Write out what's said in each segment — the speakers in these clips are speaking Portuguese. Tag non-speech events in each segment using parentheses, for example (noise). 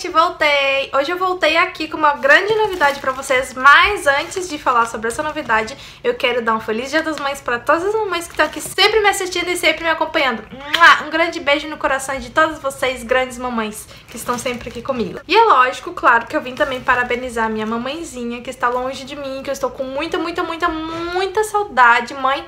gente, voltei! Hoje eu voltei aqui com uma grande novidade pra vocês, mas antes de falar sobre essa novidade, eu quero dar um feliz dia das mães pra todas as mamães que estão aqui sempre me assistindo e sempre me acompanhando. Um grande beijo no coração de todas vocês, grandes mamães, que estão sempre aqui comigo. E é lógico, claro, que eu vim também parabenizar minha mamãezinha, que está longe de mim, que eu estou com muita, muita, muita, muita saudade. Mãe,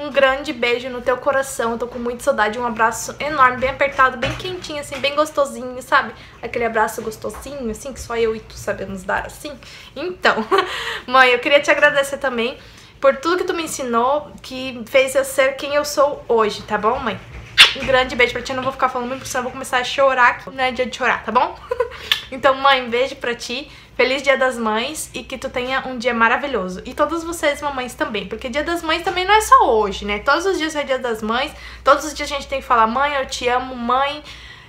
um grande beijo no teu coração. Eu tô com muita saudade. Um abraço enorme, bem apertado, bem quentinho, assim, bem gostosinho, sabe? Aquele abraço gostosinho, assim, que só eu e tu sabemos dar, assim. Então, (laughs) mãe, eu queria te agradecer também por tudo que tu me ensinou, que fez eu ser quem eu sou hoje, tá bom, mãe? Um grande beijo pra ti. Eu não vou ficar falando muito, porque senão eu vou começar a chorar. Aqui. Não é dia de chorar, tá bom? (laughs) então, mãe, um beijo pra ti. Feliz Dia das Mães e que tu tenha um dia maravilhoso. E todas vocês, mamães, também. Porque Dia das Mães também não é só hoje, né? Todos os dias é Dia das Mães. Todos os dias a gente tem que falar, mãe, eu te amo, mãe.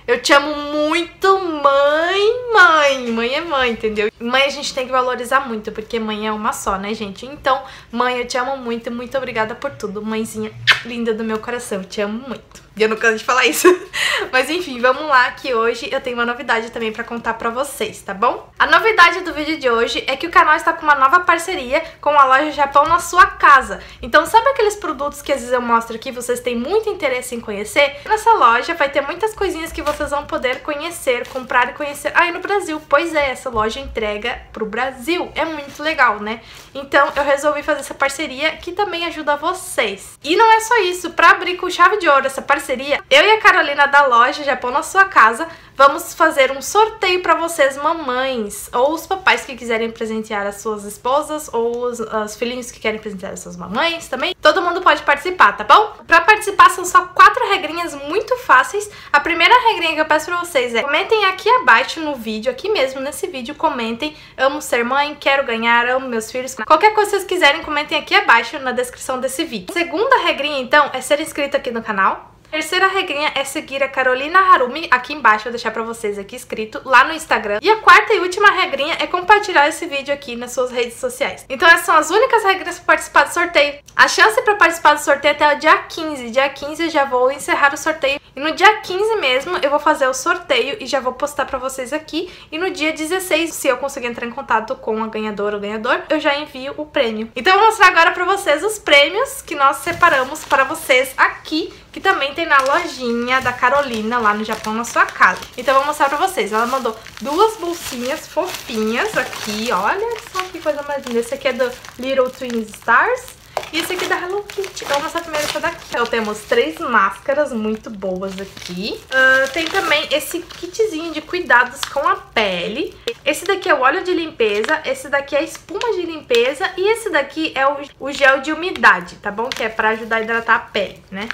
Eu te amo muito, mãe, mãe. Mãe é mãe, entendeu? Mãe a gente tem que valorizar muito, porque mãe é uma só, né, gente? Então, mãe, eu te amo muito. Muito obrigada por tudo. Mãezinha linda do meu coração. Te amo muito. E eu não canso de falar isso. (laughs) Mas enfim, vamos lá que hoje eu tenho uma novidade também pra contar pra vocês, tá bom? A novidade do vídeo de hoje é que o canal está com uma nova parceria com a loja Japão na sua casa. Então sabe aqueles produtos que às vezes eu mostro aqui vocês têm muito interesse em conhecer? Nessa loja vai ter muitas coisinhas que vocês vão poder conhecer, comprar e conhecer aí no Brasil. Pois é, essa loja entrega pro Brasil. É muito legal, né? Então eu resolvi fazer essa parceria que também ajuda vocês. E não é só isso, pra abrir com chave de ouro essa parceria eu e a Carolina da loja Japão na sua casa vamos fazer um sorteio para vocês mamães ou os papais que quiserem presentear as suas esposas ou os, os filhinhos que querem presentear as suas mamães também. Todo mundo pode participar, tá bom? Para participar são só quatro regrinhas muito fáceis. A primeira regrinha que eu peço para vocês é comentem aqui abaixo no vídeo, aqui mesmo nesse vídeo, comentem amo ser mãe, quero ganhar, amo meus filhos. Qualquer coisa que vocês quiserem, comentem aqui abaixo na descrição desse vídeo. Segunda regrinha então é ser inscrito aqui no canal Terceira regrinha é seguir a Carolina Harumi, aqui embaixo, vou deixar pra vocês aqui escrito, lá no Instagram. E a quarta e última regrinha é compartilhar esse vídeo aqui nas suas redes sociais. Então essas são as únicas regras para participar do sorteio. A chance para participar do sorteio é até o dia 15. Dia 15 eu já vou encerrar o sorteio. E no dia 15 mesmo eu vou fazer o sorteio e já vou postar pra vocês aqui. E no dia 16, se eu conseguir entrar em contato com a ganhadora ou ganhador, eu já envio o prêmio. Então eu vou mostrar agora pra vocês os prêmios que nós separamos para vocês aqui que também tem na lojinha da Carolina, lá no Japão, na sua casa. Então eu vou mostrar pra vocês. Ela mandou duas bolsinhas fofinhas aqui, olha só que coisa mais linda. Esse aqui é do Little Twin Stars. E esse aqui da Hello Kitty. Vou mostrar primeiro essa daqui. Então temos três máscaras muito boas aqui. Uh, tem também esse kitzinho de cuidados com a pele. Esse daqui é o óleo de limpeza. Esse daqui é a espuma de limpeza. E esse daqui é o, o gel de umidade, tá bom? Que é pra ajudar a hidratar a pele, né?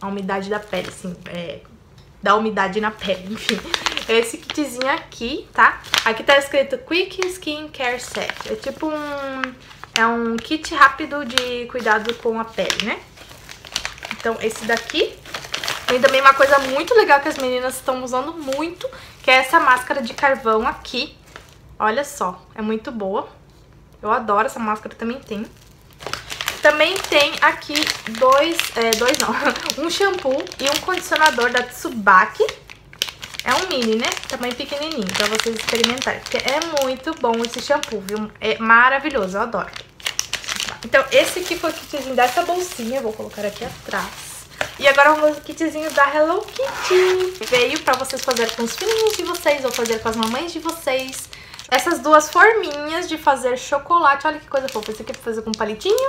a umidade da pele, assim, é, da umidade na pele, (laughs) enfim. Esse kitzinho aqui, tá? Aqui tá escrito Quick Skin Care Set. É tipo um... É um kit rápido de cuidado com a pele, né? Então, esse daqui. Tem também uma coisa muito legal que as meninas estão usando muito, que é essa máscara de carvão aqui. Olha só, é muito boa. Eu adoro essa máscara, também tem. Também tem aqui dois, é, dois não, (laughs) um shampoo e um condicionador da Tsubaki. É um mini, né? Tamanho pequenininho, pra vocês experimentarem. Porque é muito bom esse shampoo, viu? É maravilhoso, eu adoro. Então, esse aqui foi o kitzinho dessa bolsinha. Vou colocar aqui atrás. E agora o kitzinho da Hello Kitty. Veio pra vocês fazerem com os filhinhos de vocês ou fazer com as mamães de vocês. Essas duas forminhas de fazer chocolate. Olha que coisa fofa. Esse aqui é pra fazer com palitinho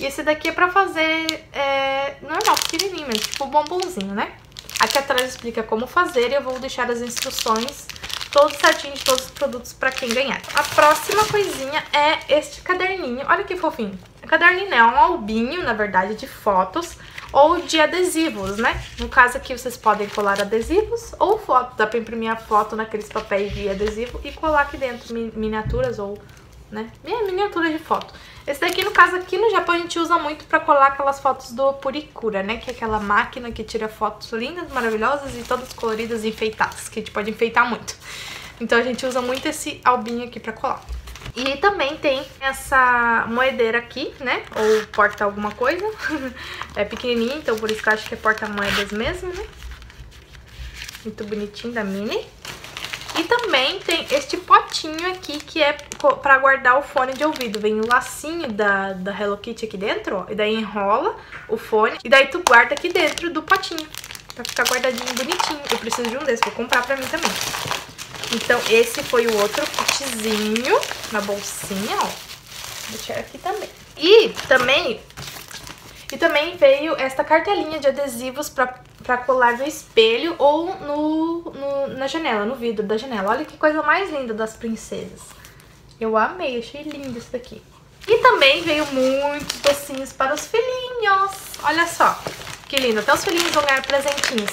e esse daqui é pra fazer é, normal, pequenininho mesmo, tipo bombonzinho, né? Aqui atrás explica como fazer e eu vou deixar as instruções todos certinho de todos os produtos pra quem ganhar. A próxima coisinha é este caderninho. Olha que fofinho. O caderninho é um albinho, na verdade, de fotos ou de adesivos, né? No caso aqui vocês podem colar adesivos ou foto. Dá pra imprimir a foto naqueles papéis de adesivo e colar aqui dentro miniaturas ou, né? Miniatura de foto. Esse daqui, no caso, aqui no Japão a gente usa muito pra colar aquelas fotos do Purikura, né? Que é aquela máquina que tira fotos lindas, maravilhosas e todas coloridas e enfeitadas, que a gente pode enfeitar muito. Então a gente usa muito esse albinho aqui pra colar. E também tem essa moedeira aqui, né? Ou porta alguma coisa. (laughs) é pequenininha, então por isso que eu acho que é porta-moedas mesmo, né? Muito bonitinho da Mini. E também tem este potinho aqui que é pra guardar o fone de ouvido. Vem o lacinho da, da Hello Kitty aqui dentro, ó. E daí enrola o fone. E daí tu guarda aqui dentro do potinho. Pra ficar guardadinho bonitinho. Eu preciso de um desses, vou comprar pra mim também. Então esse foi o outro kitzinho na bolsinha, ó. Vou tirar aqui também. E também e também veio esta cartelinha de adesivos pra, pra colar no espelho ou no, no, na janela, no vidro da janela. Olha que coisa mais linda das princesas. Eu amei, achei lindo isso daqui. E também veio muitos docinhos para os filhinhos. Olha só, que lindo. Até os filhinhos vão ganhar presentinhos.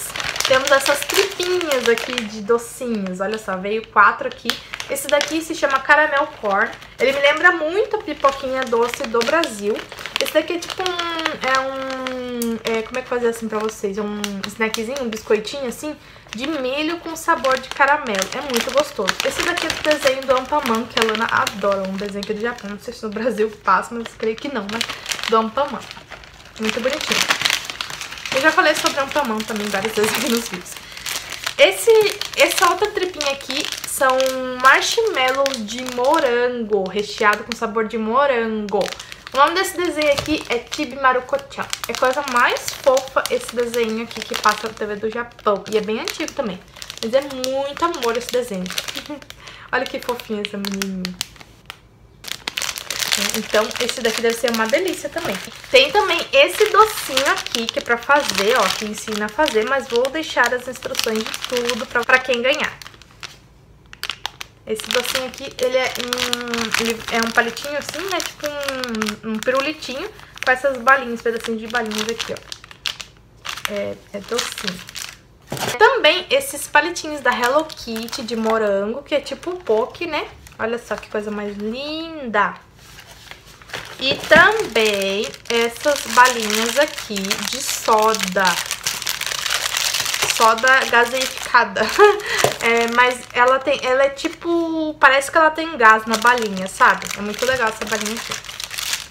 Temos essas tripinhas aqui de docinhos. Olha só, veio quatro aqui. Esse daqui se chama Caramel Corn. Ele me lembra muito a pipoquinha doce do Brasil. Esse daqui é tipo um... É um... É, como é que fazer assim pra vocês? É um snackzinho, um biscoitinho assim, de milho com sabor de caramelo. É muito gostoso. Esse daqui é do desenho do Ampaman, que a Lana adora. Um desenho aqui do Japão. Não sei se no Brasil passa, mas creio que não, né? Do Ampaman. Muito bonitinho. Eu já falei sobre Ampaman também várias vezes aqui nos vídeos. Esse, essa outra tripinha aqui são marshmallows de morango, recheado com sabor de morango. O nome desse desenho aqui é Tibi Maruko-chan. É coisa mais fofa esse desenho aqui que passa na TV do Japão. E é bem antigo também. Mas é muito amor esse desenho. (laughs) Olha que fofinha essa menininha. Então, esse daqui deve ser uma delícia também. Tem também esse docinho aqui, que é pra fazer, ó, que ensina a fazer, mas vou deixar as instruções de tudo pra, pra quem ganhar. Esse docinho aqui, ele é um, ele é um palitinho assim, né? Tipo um, um pirulitinho com essas balinhas, pedacinhos de balinhas aqui, ó. É, é docinho. Também esses palitinhos da Hello Kitty de morango, que é tipo poke, né? Olha só que coisa mais linda. E também essas balinhas aqui de soda soda gaseificada. (laughs) é, mas ela tem, ela é tipo, parece que ela tem gás na balinha, sabe? É muito legal essa balinha aqui.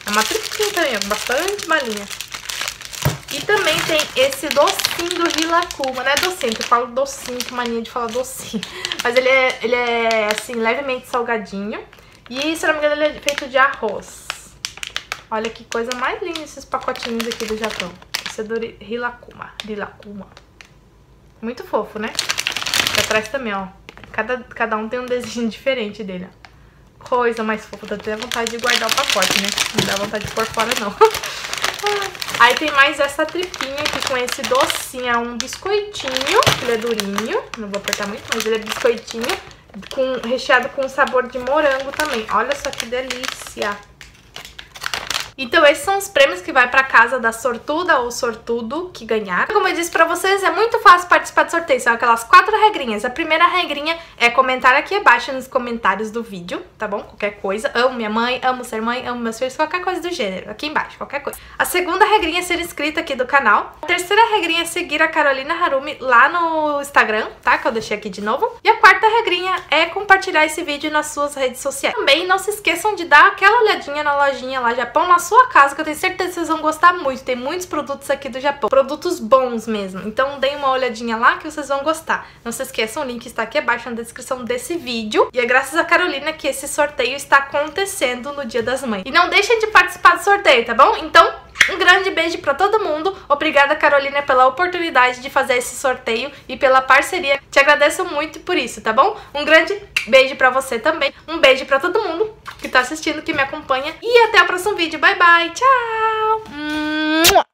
É uma tripinha também, bastante balinha. E também tem esse docinho do Rilacuma, não é docinho, eu falo docinho, que mania de falar docinho. (laughs) Mas ele é, ele é assim, levemente salgadinho. E, se não me engano, ele é feito de arroz. Olha que coisa mais linda esses pacotinhos aqui do Japão. Esse é do Rilacuma. Rilacuma. Muito fofo, né? Aqui atrás também, ó. Cada, cada um tem um desenho (laughs) diferente dele, ó. Coisa mais fofa. Dá até vontade de guardar o pacote, né? Não dá vontade de pôr fora, não. (laughs) Aí tem mais essa tripinha aqui com esse docinho. É um biscoitinho. Ele é durinho. Não vou apertar muito, mas ele é biscoitinho. Com, recheado com sabor de morango também. Olha só que delícia. Então esses são os prêmios que vai pra casa da sortuda ou sortudo que ganhar. Como eu disse pra vocês, é muito fácil participar de sorteio, são aquelas quatro regrinhas. A primeira regrinha é comentar aqui abaixo nos comentários do vídeo, tá bom? Qualquer coisa, amo minha mãe, amo ser mãe, amo meus filhos, qualquer coisa do gênero, aqui embaixo, qualquer coisa. A segunda regrinha é ser inscrita aqui do canal. A terceira regrinha é seguir a Carolina Harumi lá no Instagram, tá? Que eu deixei aqui de novo. E a quarta regrinha é compartilhar esse vídeo nas suas redes sociais. Também não se esqueçam de dar aquela olhadinha na lojinha lá Japão, na sua casa, que eu tenho certeza que vocês vão gostar muito. Tem muitos produtos aqui do Japão, produtos bons mesmo. Então deem uma olhadinha lá que vocês vão gostar. Não se esqueçam, o link está aqui abaixo na descrição desse vídeo. E é graças a Carolina que esse sorteio está acontecendo no Dia das Mães. E não deixem de participar do sorteio, tá bom? Então, um grande beijo pra todo mundo. Obrigada, Carolina, pela oportunidade de fazer esse sorteio e pela parceria. Te agradeço muito por isso, tá bom? Um grande beijo pra você também. Um beijo pra todo mundo que tá assistindo, que me acompanha. E até o próximo vídeo. Bye, bye. Tchau!